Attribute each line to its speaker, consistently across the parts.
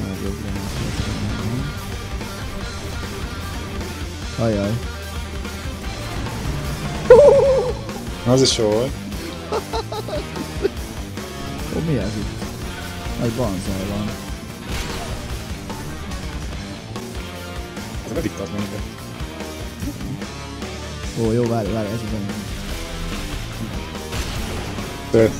Speaker 1: Nagyobb Ajaj.
Speaker 2: Az is jó volt.
Speaker 1: Ó, mi ez itt? Ez banzai van.
Speaker 2: Ez meddig tart minket?
Speaker 1: Ó, jó, várj, várj, ez az enyém.
Speaker 2: Tőle.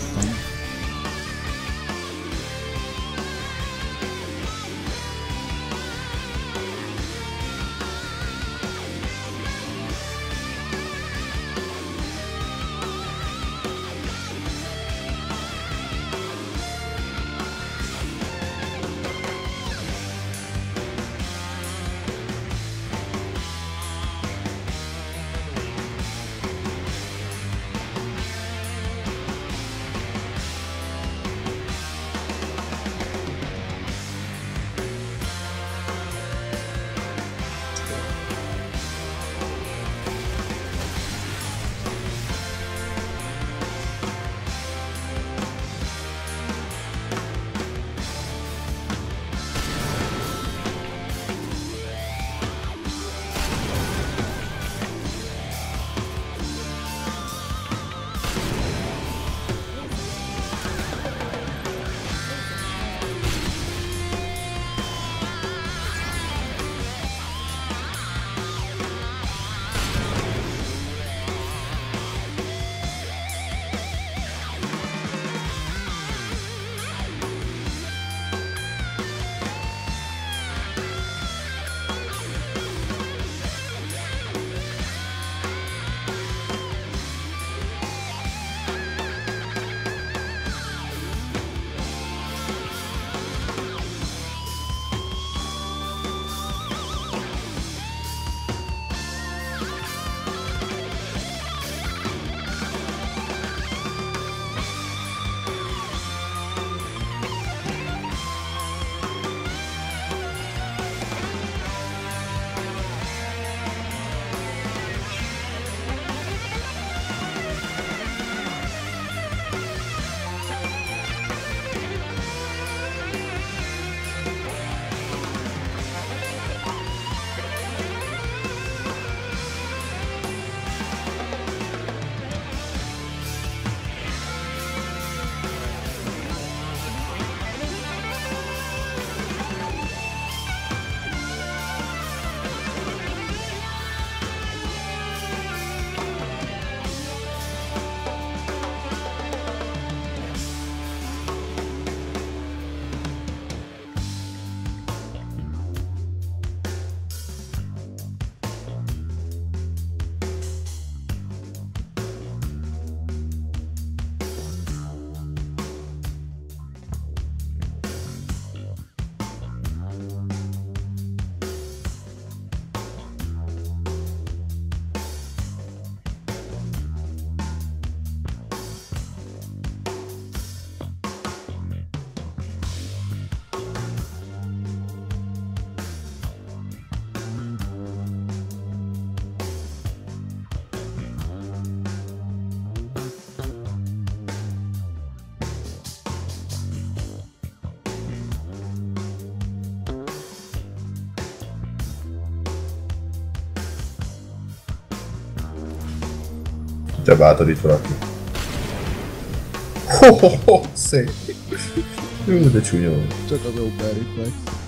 Speaker 3: Te beálltad itt valaki. Ho, ho, ho, szép. Jó, de csúnya volt.
Speaker 1: Csak az open reflex.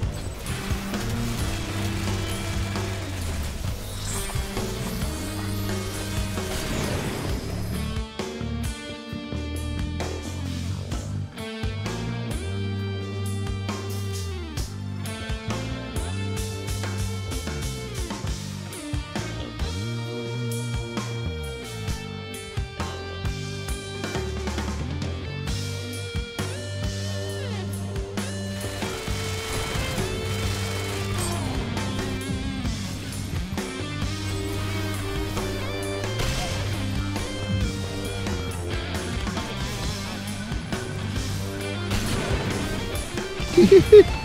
Speaker 4: Hehehehe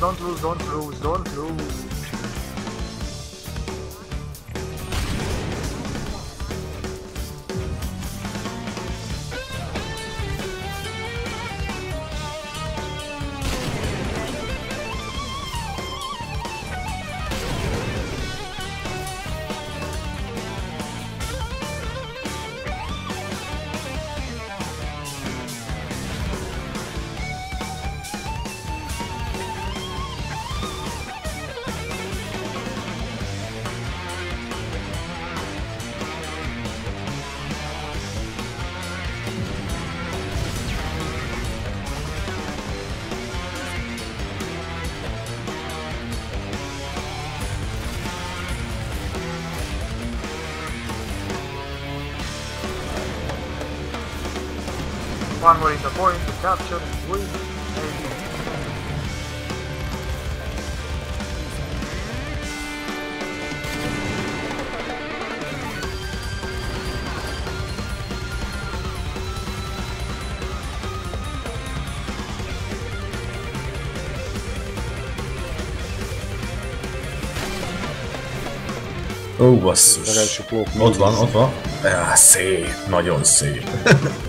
Speaker 4: don't lose, don't lose, don't lose. One more in the point to capture, win, and
Speaker 3: Ó, basszus.
Speaker 2: Az első
Speaker 3: Ott van, ott van. Ja, szép, nagyon szép.